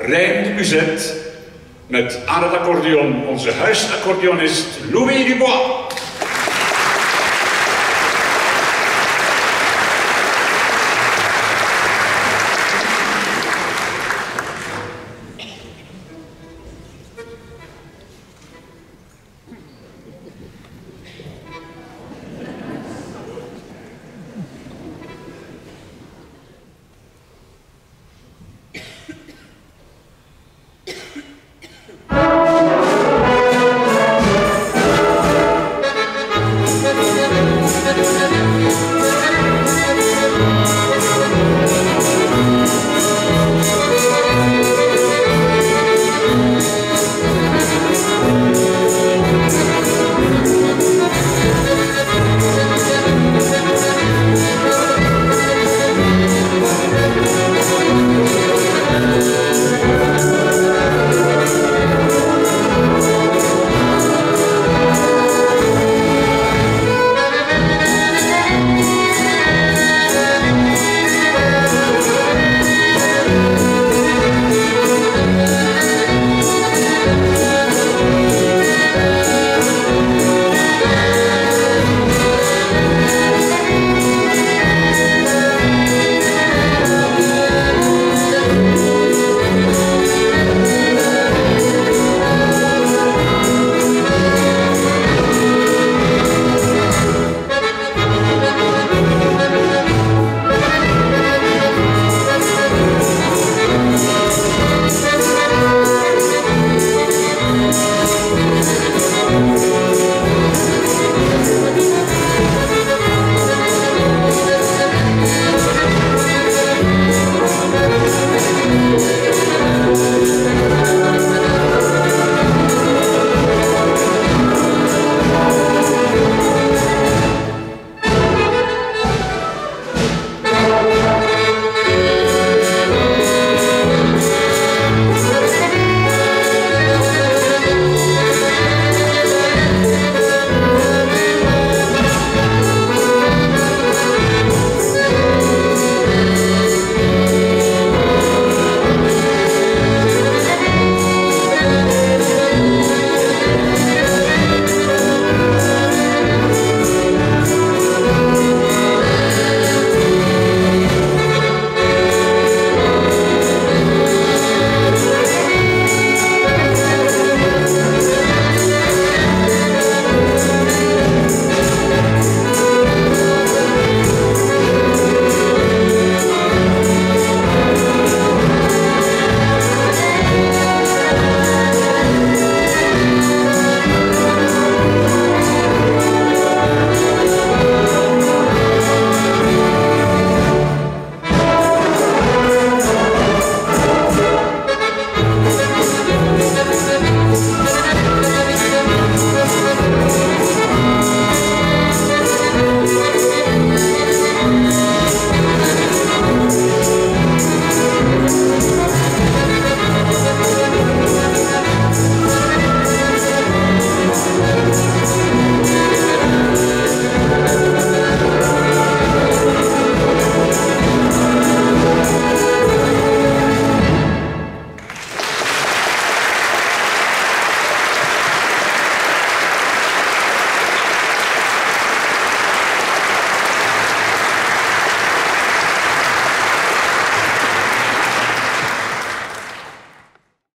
Rijn Buzet met aan het accordeon onze huisaccordeonist Louis Dubois.